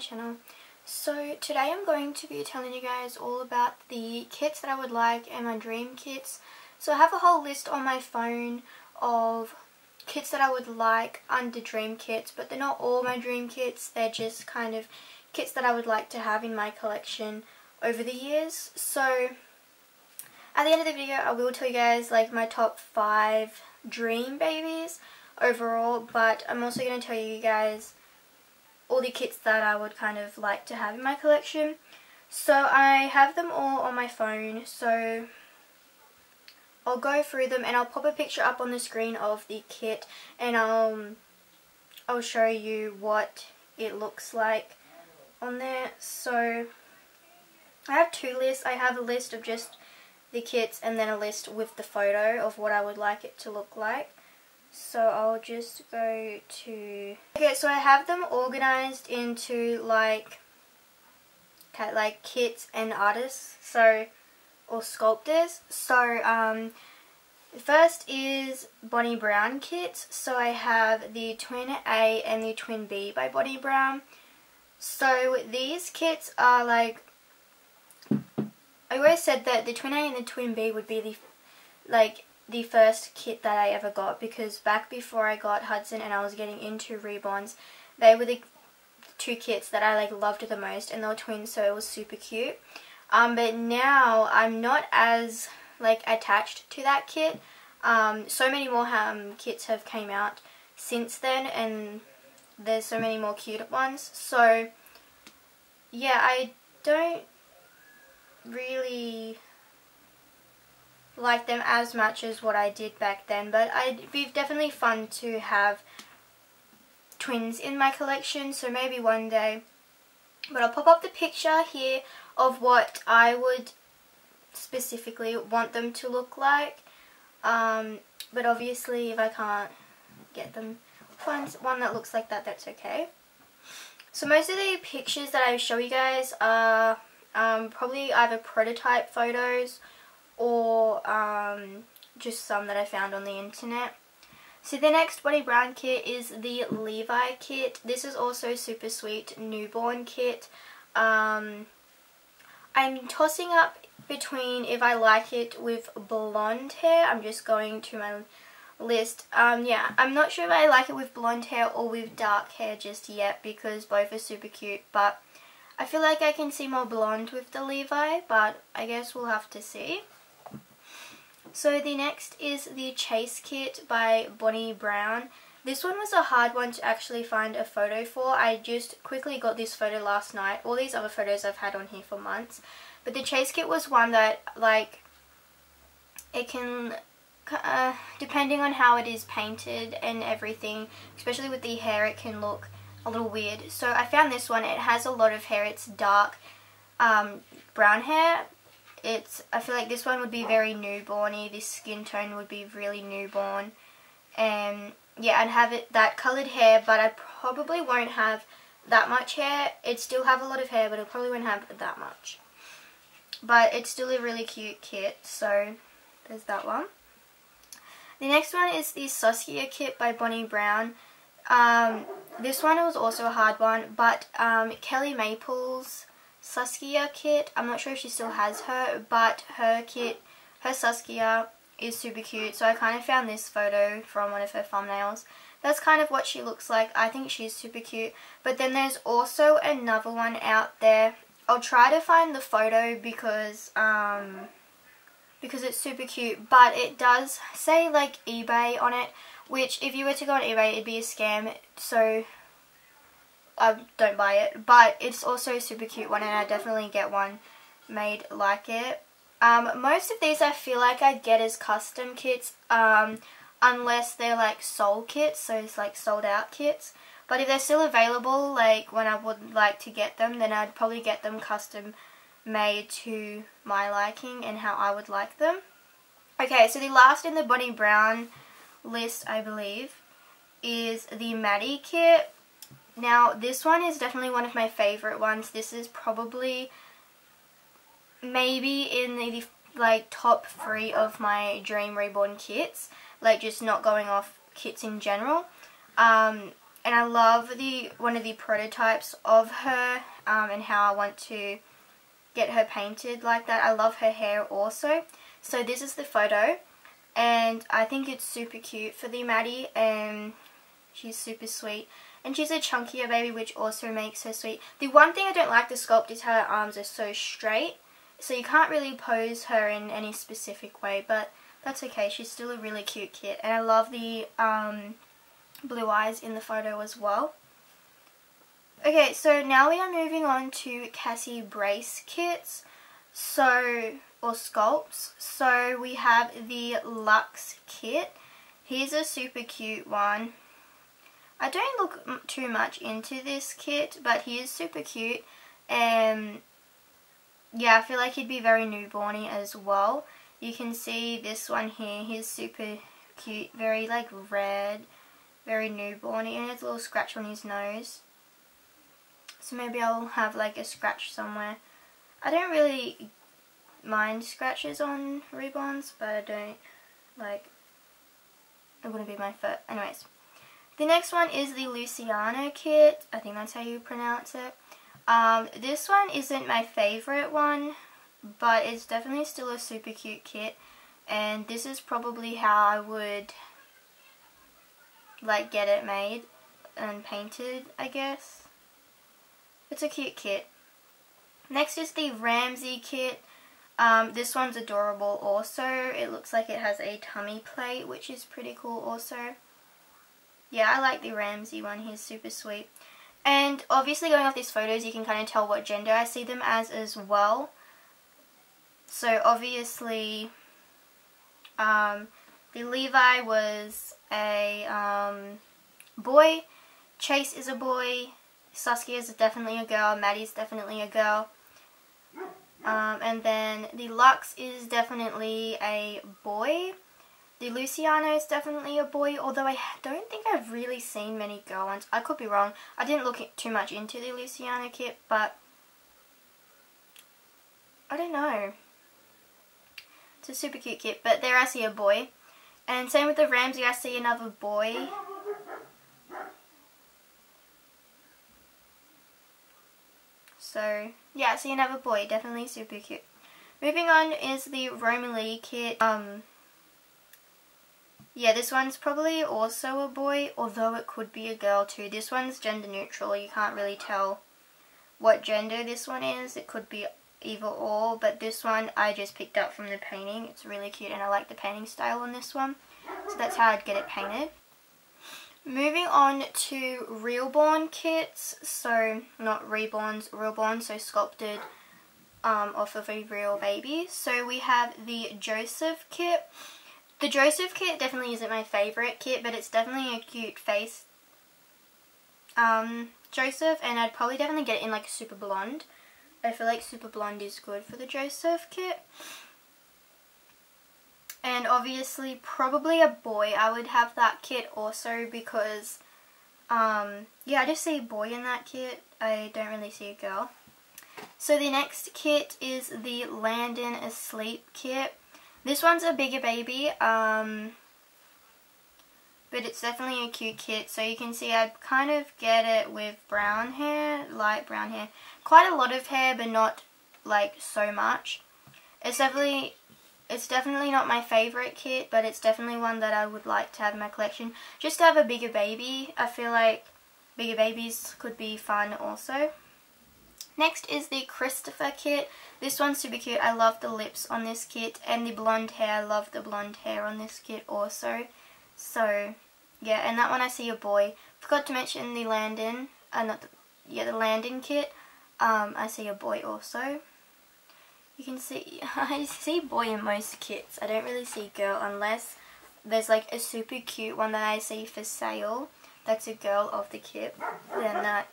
channel. So today I'm going to be telling you guys all about the kits that I would like and my dream kits. So I have a whole list on my phone of kits that I would like under dream kits but they're not all my dream kits, they're just kind of kits that I would like to have in my collection over the years. So at the end of the video I will tell you guys like my top 5 dream babies overall but I'm also going to tell you guys all the kits that I would kind of like to have in my collection. So I have them all on my phone so I'll go through them and I'll pop a picture up on the screen of the kit and I'll, I'll show you what it looks like on there. So I have two lists. I have a list of just the kits and then a list with the photo of what I would like it to look like. So I'll just go to... Okay, so I have them organized into like, like kits and artists, so, or sculptors. So, um, first is Bonnie Brown kits. So I have the Twin A and the Twin B by Bonnie Brown. So these kits are like, I always said that the Twin A and the Twin B would be the, like, the first kit that I ever got because back before I got Hudson and I was getting into Reborns, they were the two kits that I like loved the most and they were twins so it was super cute. Um, but now I'm not as like attached to that kit. Um, so many more um, kits have came out since then and there's so many more cute ones. So yeah, I don't really like them as much as what I did back then, but it'd be definitely fun to have twins in my collection, so maybe one day. But I'll pop up the picture here of what I would specifically want them to look like. Um, but obviously if I can't get them, find one that looks like that, that's okay. So most of the pictures that I show you guys are um, probably either prototype photos um, just some that I found on the internet. So the next Bonnie Brown kit is the Levi kit. This is also super sweet newborn kit. Um, I'm tossing up between if I like it with blonde hair. I'm just going to my list. Um, yeah, I'm not sure if I like it with blonde hair or with dark hair just yet because both are super cute. But I feel like I can see more blonde with the Levi, but I guess we'll have to see. So the next is the Chase Kit by Bonnie Brown. This one was a hard one to actually find a photo for. I just quickly got this photo last night. All these other photos I've had on here for months. But the Chase Kit was one that, like, it can, uh, depending on how it is painted and everything, especially with the hair, it can look a little weird. So I found this one. It has a lot of hair. It's dark um, brown hair, it's I feel like this one would be very newborny. This skin tone would be really newborn. And yeah, I'd have it that coloured hair, but I probably won't have that much hair. It still have a lot of hair, but it probably won't have that much. But it's still a really cute kit, so there's that one. The next one is the Saskia kit by Bonnie Brown. Um, this one was also a hard one, but um, Kelly Maples Saskia kit. I'm not sure if she still has her, but her kit, her Saskia is super cute. So I kind of found this photo from one of her thumbnails. That's kind of what she looks like. I think she's super cute. But then there's also another one out there. I'll try to find the photo because um because it's super cute. But it does say like eBay on it. Which if you were to go on eBay it'd be a scam. So I don't buy it. But it's also a super cute one and I definitely get one made like it. Um, most of these I feel like I'd get as custom kits um, unless they're like sold kits, so it's like sold out kits. But if they're still available, like when I would like to get them, then I'd probably get them custom made to my liking and how I would like them. Okay, so the last in the Bonnie Brown list, I believe, is the Maddie kit. Now, this one is definitely one of my favorite ones. This is probably maybe in the like top three of my Dream Reborn kits. Like just not going off kits in general. Um, and I love the one of the prototypes of her um, and how I want to get her painted like that. I love her hair also. So this is the photo and I think it's super cute for the Maddie and she's super sweet. And she's a chunkier baby which also makes her sweet. The one thing I don't like the sculpt is how her arms are so straight. So you can't really pose her in any specific way but that's okay. She's still a really cute kit. And I love the um, blue eyes in the photo as well. Okay, so now we are moving on to Cassie Brace kits. So, or sculpts. So we have the Luxe kit. Here's a super cute one. I don't look too much into this kit, but he is super cute. And yeah, I feel like he'd be very newborny as well. You can see this one here. He's super cute, very like red, very newborny, and has a little scratch on his nose. So maybe I'll have like a scratch somewhere. I don't really mind scratches on reborns, but I don't like, it wouldn't be my foot. Anyways, the next one is the Luciano kit. I think that's how you pronounce it. Um, this one isn't my favorite one, but it's definitely still a super cute kit. And this is probably how I would like get it made and painted, I guess. It's a cute kit. Next is the Ramsey kit. Um, this one's adorable also. It looks like it has a tummy plate, which is pretty cool also. Yeah, I like the Ramsey one. He's super sweet. And obviously going off these photos, you can kind of tell what gender I see them as as well. So obviously, um, the Levi was a um, boy. Chase is a boy. Saskia is definitely a girl. Maddie's definitely a girl. Um, and then the Lux is definitely a boy. The Luciano is definitely a boy, although I don't think I've really seen many girl ones. I could be wrong. I didn't look too much into the Luciano kit, but I don't know. It's a super cute kit, but there I see a boy. And same with the Ramsey, I see another boy. So, yeah, I see another boy. Definitely super cute. Moving on is the Lee kit. Um, yeah, this one's probably also a boy, although it could be a girl too. This one's gender neutral. You can't really tell what gender this one is. It could be either or, but this one I just picked up from the painting. It's really cute and I like the painting style on this one. So that's how I'd get it painted. Moving on to Realborn kits, so not reborns, Realborn, so sculpted um, off of a real baby. So we have the Joseph kit. The Joseph kit definitely isn't my favourite kit, but it's definitely a cute face um, Joseph, and I'd probably definitely get it in like super blonde. I feel like super blonde is good for the Joseph kit. And obviously probably a boy. I would have that kit also because, um, yeah, I just see a boy in that kit. I don't really see a girl. So the next kit is the Landon Asleep kit. This one's a bigger baby, um, but it's definitely a cute kit. So you can see I kind of get it with brown hair, light brown hair. Quite a lot of hair, but not like so much. It's definitely it's definitely not my favourite kit, but it's definitely one that I would like to have in my collection. Just to have a bigger baby. I feel like bigger babies could be fun also. Next is the Christopher kit. This one's super cute. I love the lips on this kit and the blonde hair. I love the blonde hair on this kit also. So, yeah, and that one I see a boy. Forgot to mention the Landon, uh, not the, yeah, the Landon kit. Um, I see a boy also. You can see, I see boy in most kits. I don't really see girl unless there's like a super cute one that I see for sale. That's a girl of the kit. Then that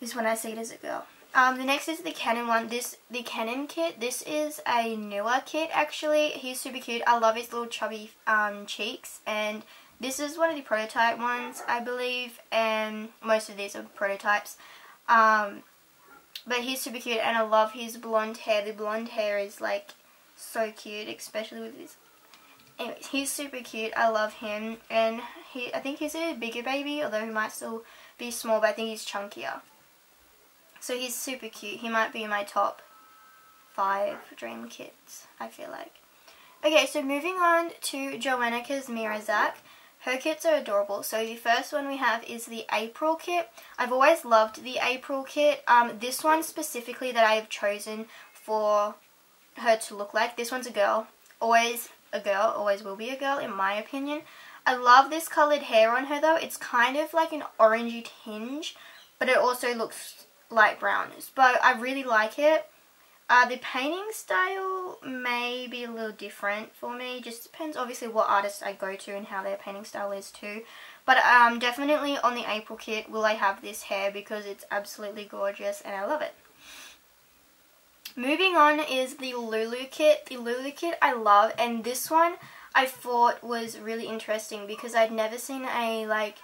is when I see it as a girl. Um, the next is the Canon one. This the Canon kit. This is a newer kit actually. He's super cute. I love his little chubby um, cheeks and this is one of the prototype ones I believe and most of these are prototypes. Um, but he's super cute and I love his blonde hair. The blonde hair is like so cute, especially with his anyways, he's super cute. I love him. And he, I think he's a bigger baby, although he might still be small, but I think he's chunkier. So he's super cute. He might be in my top five dream kits, I feel like. Okay, so moving on to Joanna Kazmierczak. Her kits are adorable. So the first one we have is the April kit. I've always loved the April kit. Um, this one specifically that I have chosen for her to look like. This one's a girl. Always a girl. Always will be a girl in my opinion. I love this coloured hair on her though. It's kind of like an orangey tinge. But it also looks light brownish. But I really like it. Uh, the painting style may be a little different for me. Just depends obviously what artist I go to and how their painting style is too. But um, definitely on the April kit will I have this hair because it's absolutely gorgeous and I love it. Moving on is the Lulu kit. The Lulu kit I love and this one I thought was really interesting because I'd never seen a like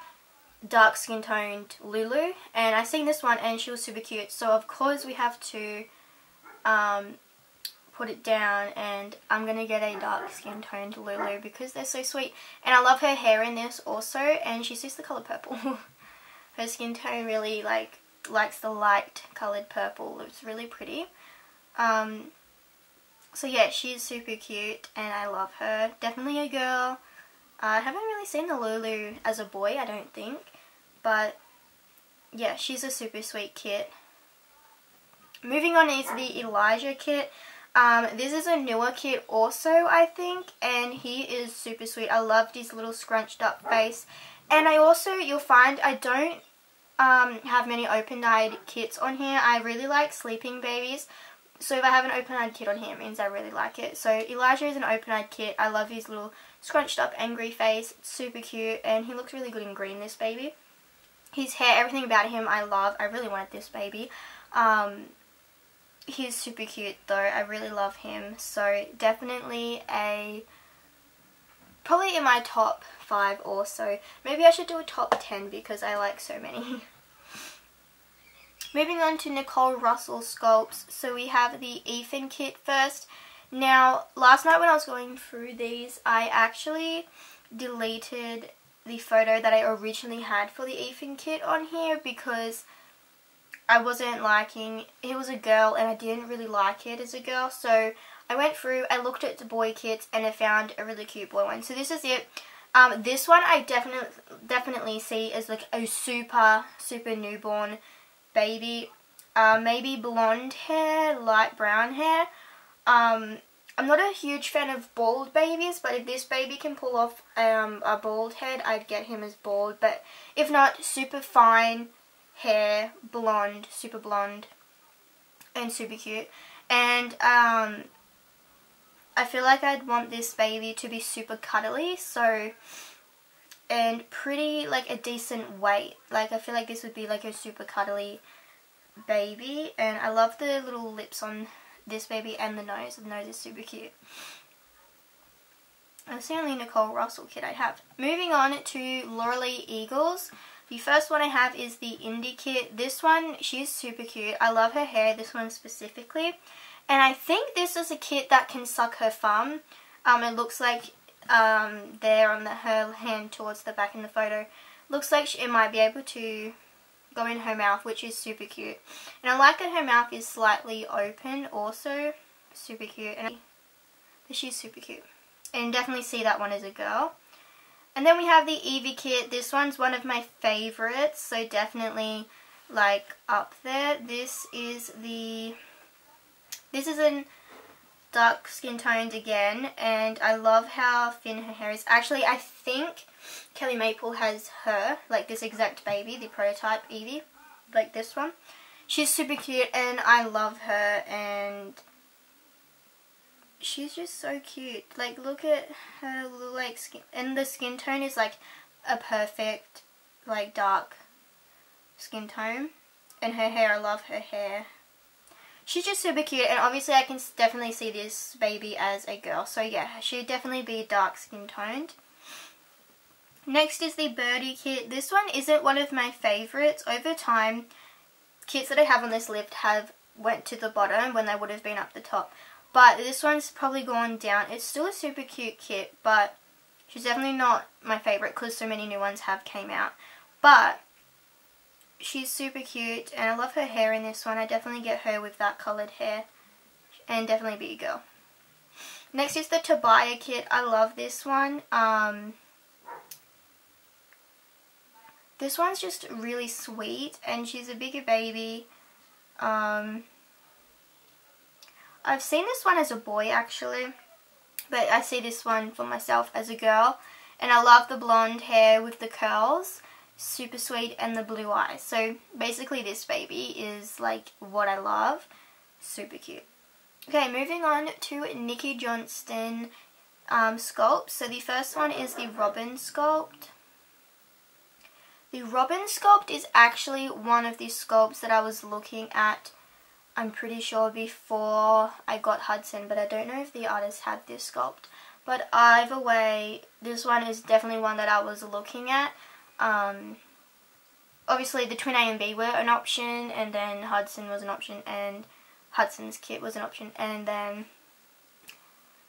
dark skin toned Lulu and I seen this one and she was super cute so of course we have to um, put it down and I'm to get a dark skin toned Lulu because they're so sweet. And I love her hair in this also and she's just the colour purple. her skin tone really like likes the light coloured purple. It's really pretty. Um, so yeah, she's super cute and I love her. Definitely a girl. I haven't really seen the Lulu as a boy, I don't think. But yeah, she's a super sweet kit. Moving on is the Elijah kit. Um, this is a newer kit also, I think, and he is super sweet. I love his little scrunched up face. And I also, you'll find, I don't um, have many open-eyed kits on here. I really like sleeping babies. So if I have an open-eyed kit on here, it means I really like it. So Elijah is an open-eyed kit. I love his little scrunched up angry face. It's super cute, and he looks really good in green, this baby. His hair, everything about him I love. I really wanted this baby. Um, he's super cute though. I really love him. So definitely a probably in my top five also. Maybe I should do a top 10 because I like so many. Moving on to Nicole Russell sculpts. So we have the Ethan kit first. Now, last night when I was going through these, I actually deleted the photo that I originally had for the Ethan kit on here because I wasn't liking, it was a girl and I didn't really like it as a girl. So I went through, I looked at the boy kits and I found a really cute boy one. So this is it. Um, this one I definitely definitely see as like a super, super newborn baby. Uh, maybe blonde hair, light brown hair. Um, I'm not a huge fan of bald babies, but if this baby can pull off um, a bald head, I'd get him as bald. But if not, super fine, hair, blonde, super blonde, and super cute. And um, I feel like I'd want this baby to be super cuddly, so, and pretty, like, a decent weight. Like, I feel like this would be, like, a super cuddly baby, and I love the little lips on this baby and the nose. The nose is super cute. That's the only Nicole Russell kit I have. Moving on to Laura Lee Eagles. The first one I have is the Indie kit. This one, she's super cute. I love her hair, this one specifically. And I think this is a kit that can suck her thumb. Um, it looks like um, there on the, her hand towards the back in the photo. Looks like she, it might be able to go in her mouth, which is super cute. And I like that her mouth is slightly open also. Super cute. And she's super cute. And definitely see that one as a girl. And then we have the Eevee kit. This one's one of my favorites, so definitely like up there. This is the, this is in dark skin toned again, and I love how thin her hair is. Actually, I think Kelly Maple has her, like this exact baby, the prototype Eevee, like this one. She's super cute, and I love her, and she's just so cute. Like, look at her like, skin. And the skin tone is, like, a perfect, like, dark skin tone. And her hair, I love her hair. She's just super cute. And obviously, I can definitely see this baby as a girl. So, yeah, she'd definitely be dark skin toned. Next is the Birdie kit. This one isn't one of my favourites. Over time, kits that I have on this list have went to the bottom when they would have been up the top. But this one's probably gone down. It's still a super cute kit, but she's definitely not my favourite because so many new ones have came out. But she's super cute and I love her hair in this one. I definitely get her with that coloured hair and definitely be a girl. Next is the Tobiah kit. I love this one. Um, this one's just really sweet and she's a bigger baby. Um, I've seen this one as a boy actually, but I see this one for myself as a girl. And I love the blonde hair with the curls super sweet and the blue eyes. So basically this baby is like what I love. Super cute. Okay, moving on to Nikki Johnston um, sculpts. So the first one is the Robin sculpt. The Robin sculpt is actually one of the sculpts that I was looking at, I'm pretty sure, before I got Hudson, but I don't know if the artist had this sculpt. But either way, this one is definitely one that I was looking at. Um, obviously, the twin A and B were an option, and then Hudson was an option, and Hudson's kit was an option, and then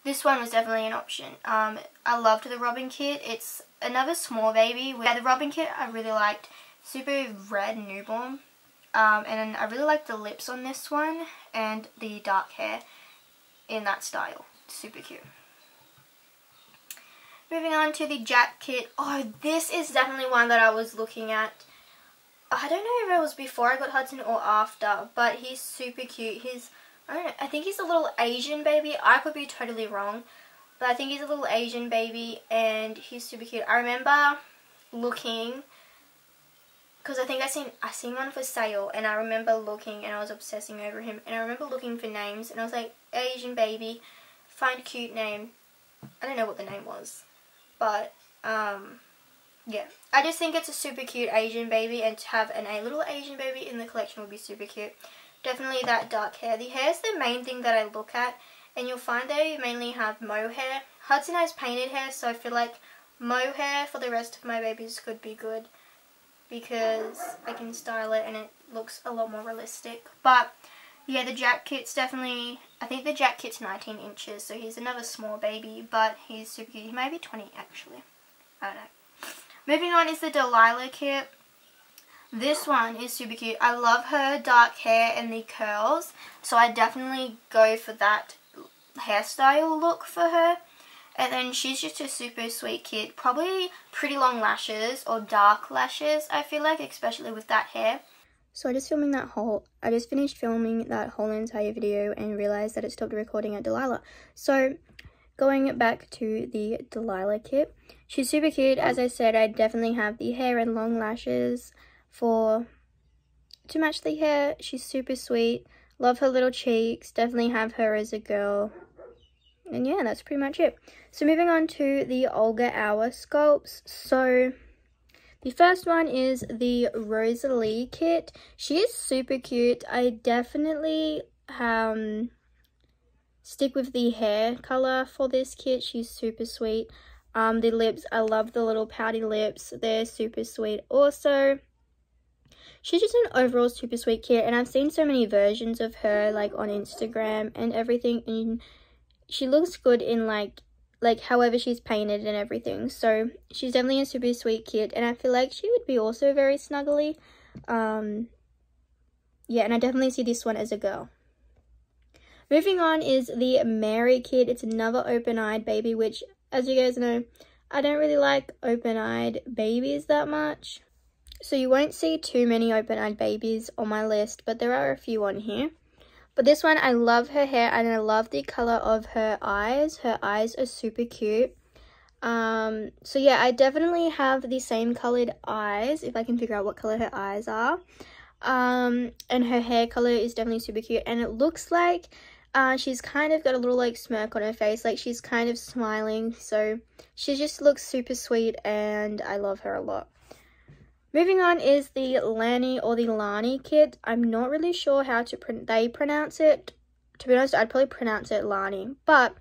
this one was definitely an option. Um, I loved the Robin kit. It's another small baby. Yeah, the Robin kit I really liked. Super red newborn. Um, and I really liked the lips on this one and the dark hair in that style. Super cute. Moving on to the Jack kit. Oh, this is definitely one that I was looking at. I don't know if it was before I got Hudson or after, but he's super cute. He's, I don't know, I think he's a little Asian baby. I could be totally wrong, but I think he's a little Asian baby and he's super cute. I remember looking, because I think I seen I seen one for sale and I remember looking and I was obsessing over him and I remember looking for names and I was like, Asian baby, find cute name. I don't know what the name was. But, um, yeah. I just think it's a super cute Asian baby and to have an, a little Asian baby in the collection would be super cute. Definitely that dark hair. The hair is the main thing that I look at and you'll find they mainly have mohair. Hudson has painted hair so I feel like mohair for the rest of my babies could be good because I can style it and it looks a lot more realistic. But yeah, the Jack kit's definitely, I think the Jack kit's 19 inches, so he's another small baby, but he's super cute. He may be 20 actually. I don't know. Moving on is the Delilah kit. This one is super cute. I love her dark hair and the curls, so I definitely go for that hairstyle look for her. And then she's just a super sweet kid. Probably pretty long lashes or dark lashes, I feel like, especially with that hair. So I just filming that whole, I just finished filming that whole entire video and realized that it stopped recording at Delilah. So going back to the Delilah kit, she's super cute. As I said, I definitely have the hair and long lashes for, to match the hair. She's super sweet. Love her little cheeks. Definitely have her as a girl. And yeah, that's pretty much it. So moving on to the Olga Auer sculpts. So the first one is the Rosalie kit. She is super cute. I definitely um, stick with the hair color for this kit. She's super sweet. Um, the lips, I love the little pouty lips. They're super sweet also. She's just an overall super sweet kit and I've seen so many versions of her like on Instagram and everything and she looks good in like like however she's painted and everything. So she's definitely a super sweet kid and I feel like she would be also very snuggly. Um, yeah, and I definitely see this one as a girl. Moving on is the Mary kid. It's another open-eyed baby, which, as you guys know, I don't really like open-eyed babies that much. So you won't see too many open-eyed babies on my list, but there are a few on here. But this one, I love her hair and I love the color of her eyes. Her eyes are super cute. Um, so yeah, I definitely have the same colored eyes, if I can figure out what color her eyes are. Um, and her hair color is definitely super cute. And it looks like uh, she's kind of got a little like smirk on her face, like she's kind of smiling. So she just looks super sweet and I love her a lot. Moving on is the Lani or the Lani kit. I'm not really sure how to pr they pronounce it. To be honest, I'd probably pronounce it Lani. But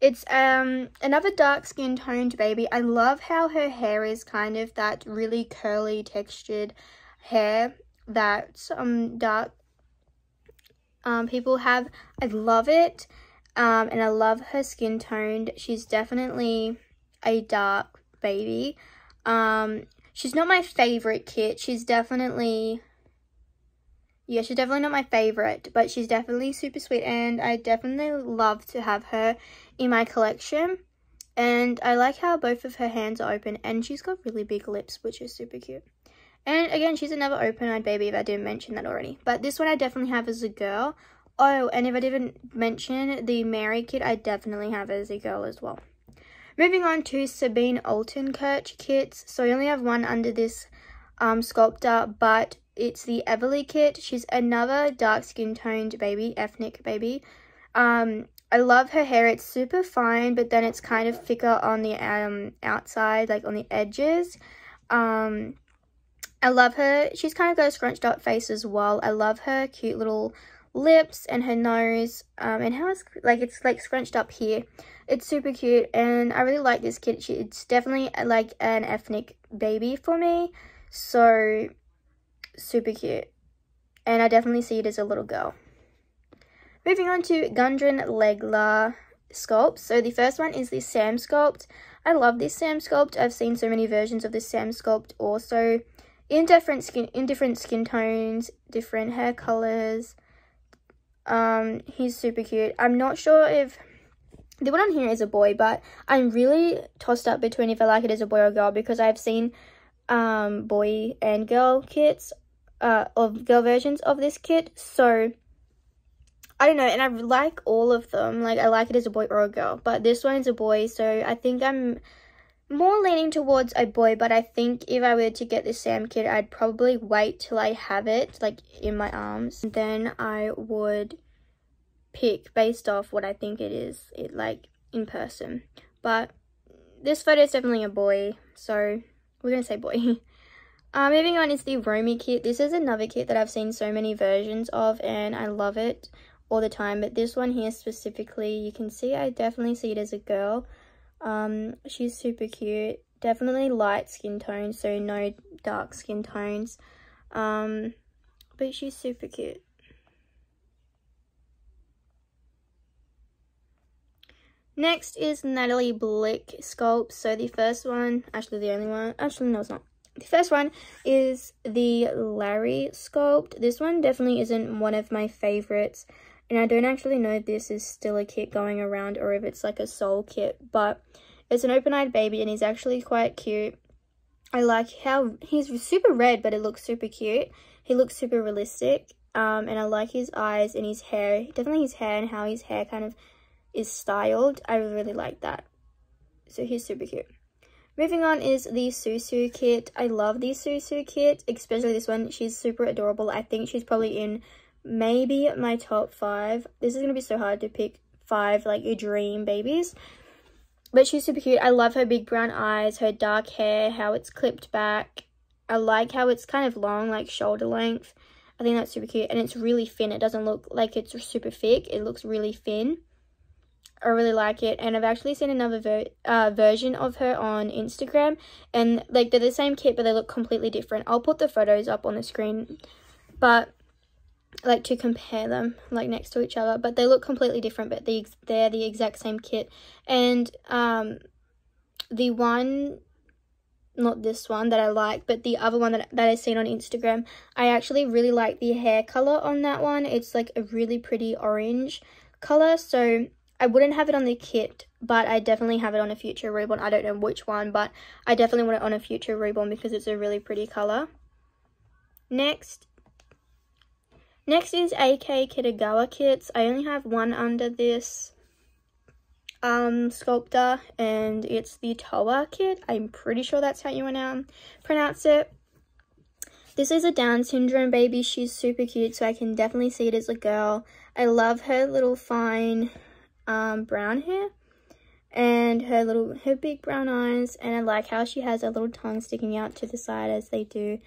it's um another dark skin toned baby. I love how her hair is kind of that really curly textured hair that um dark um people have. I love it. Um, and I love her skin toned. She's definitely a dark baby. Um, she's not my favorite kit. She's definitely, yeah, she's definitely not my favorite, but she's definitely super sweet. And I definitely love to have her in my collection. And I like how both of her hands are open and she's got really big lips, which is super cute. And again, she's another open-eyed baby if I didn't mention that already. But this one I definitely have as a girl. Oh, and if I didn't mention the Mary kit, I definitely have as a girl as well. Moving on to Sabine Altenkirch kits. So I only have one under this um, sculptor, but it's the Everly kit. She's another dark skin toned baby, ethnic baby. Um, I love her hair. It's super fine, but then it's kind of thicker on the um, outside, like on the edges. Um, I love her. She's kind of got a scrunched up face as well. I love her cute little lips and her nose um, and how it's like it's like scrunched up here. It's super cute and I really like this kit. She, it's definitely like an ethnic baby for me. So super cute. And I definitely see it as a little girl. Moving on to Gudrun Legler sculpts. So the first one is the Sam sculpt. I love this Sam sculpt. I've seen so many versions of this Sam sculpt also in different skin in different skin tones, different hair colors. Um, he's super cute. I'm not sure if the one on here is a boy, but I'm really tossed up between if I like it as a boy or girl because I've seen um boy and girl kits, uh, of girl versions of this kit. So I don't know, and I like all of them. Like I like it as a boy or a girl, but this one is a boy, so I think I'm more leaning towards a boy, but I think if I were to get the Sam kit, I'd probably wait till I have it, like, in my arms. And then I would pick based off what I think it is, it like, in person. But this photo is definitely a boy, so we're going to say boy. Uh, moving on is the Romy kit. This is another kit that I've seen so many versions of, and I love it all the time. But this one here specifically, you can see I definitely see it as a girl. Um, she's super cute. Definitely light skin tone, so no dark skin tones. Um, but she's super cute. Next is Natali Blick sculpt. So the first one, actually the only one, actually no it's not. The first one is the Larry sculpt. This one definitely isn't one of my favorites. And I don't actually know if this is still a kit going around or if it's like a soul kit. But it's an open-eyed baby and he's actually quite cute. I like how he's super red, but it looks super cute. He looks super realistic. Um, and I like his eyes and his hair. Definitely his hair and how his hair kind of is styled. I really like that. So he's super cute. Moving on is the Susu kit. I love the Susu kit, especially this one. She's super adorable. I think she's probably in maybe my top five. This is going to be so hard to pick five, like, your dream babies. But she's super cute. I love her big brown eyes, her dark hair, how it's clipped back. I like how it's kind of long, like shoulder length. I think that's super cute. And it's really thin. It doesn't look like it's super thick. It looks really thin. I really like it. And I've actually seen another ver uh, version of her on Instagram. And like they're the same kit, but they look completely different. I'll put the photos up on the screen. But like to compare them like next to each other but they look completely different but the, they're the exact same kit. And um the one not this one that I like but the other one that, that I've seen on Instagram I actually really like the hair color on that one. It's like a really pretty orange color so I wouldn't have it on the kit but I definitely have it on a future reborn. I don't know which one but I definitely want it on a future reborn because it's a really pretty color. Next Next is AK Kitagawa kits. I only have one under this um, sculptor and it's the Toa kit. I'm pretty sure that's how you um, pronounce it. This is a Down syndrome baby. She's super cute, so I can definitely see it as a girl. I love her little fine um, brown hair and her little her big brown eyes and I like how she has a little tongue sticking out to the side as they do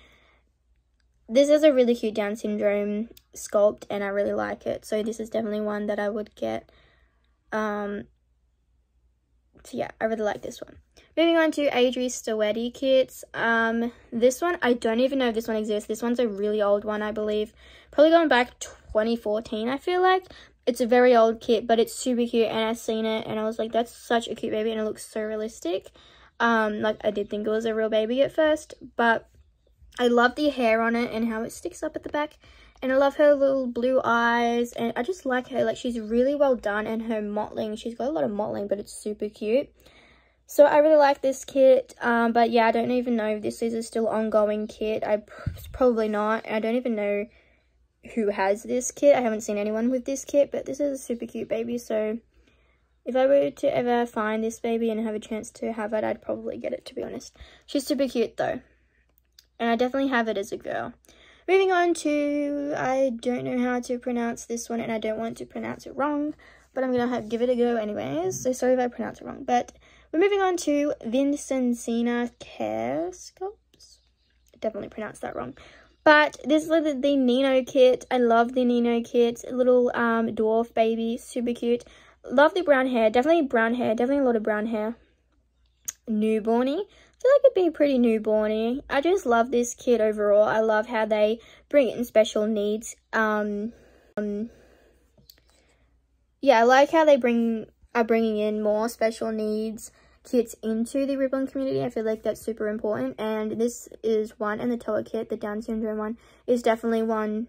this is a really cute Down syndrome sculpt and I really like it. So this is definitely one that I would get. Um, so yeah, I really like this one. Moving on to Adri Stoetti kits. Um, this one, I don't even know if this one exists. This one's a really old one, I believe. Probably going back 2014, I feel like. it's a very old kit, but it's super cute. And I've seen it and I was like, that's such a cute baby. And it looks so realistic. Um, like I did think it was a real baby at first. But I love the hair on it and how it sticks up at the back. And I love her little blue eyes. And I just like her. Like she's really well done. And her mottling. She's got a lot of mottling, but it's super cute. So I really like this kit, um, but yeah, I don't even know if this is a still ongoing kit. I probably not. I don't even know who has this kit. I haven't seen anyone with this kit, but this is a super cute baby. So if I were to ever find this baby and have a chance to have it, I'd probably get it, to be honest. She's super cute, though. And I definitely have it as a girl. Moving on to, I don't know how to pronounce this one, and I don't want to pronounce it wrong, but I'm going to give it a go anyways. So sorry if I pronounce it wrong. But we're moving on to Vincencina Carescopes. Definitely pronounced that wrong. But this is the, the Nino kit. I love the Nino kit. Little um, dwarf baby. Super cute. Love the brown hair. Definitely brown hair. Definitely a lot of brown hair. Newborny. Feel like it'd be pretty newborny. I just love this kit overall. I love how they bring in special needs. Um, um, yeah, I like how they bring are bringing in more special needs kits into the Reborn community. I feel like that's super important. And this is one, and the Toa kit, the Down syndrome one, is definitely one,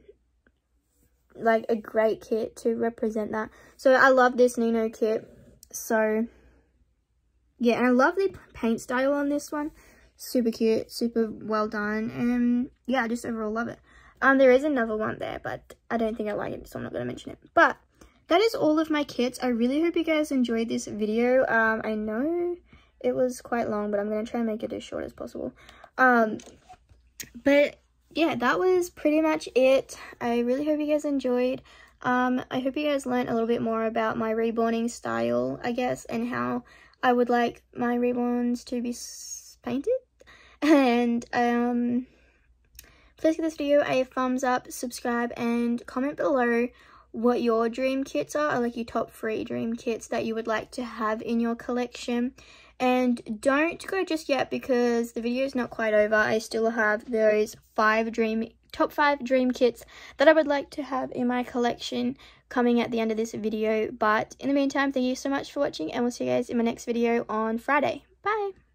like a great kit to represent that. So I love this Nino kit. So yeah, and I love the paint style on this one. Super cute, super well done. And yeah, I just overall love it. Um, there is another one there, but I don't think I like it, so I'm not going to mention it. But that is all of my kits. I really hope you guys enjoyed this video. Um, I know it was quite long, but I'm going to try and make it as short as possible. Um, but yeah, that was pretty much it. I really hope you guys enjoyed. Um, I hope you guys learned a little bit more about my reborning style, I guess, and how I would like my reborns to be painted. And, um, please give this video a thumbs up, subscribe, and comment below what your dream kits are, or like your top three dream kits that you would like to have in your collection. And don't go just yet because the video is not quite over. I still have those five dream top five dream kits that I would like to have in my collection coming at the end of this video. But in the meantime, thank you so much for watching and we'll see you guys in my next video on Friday. Bye!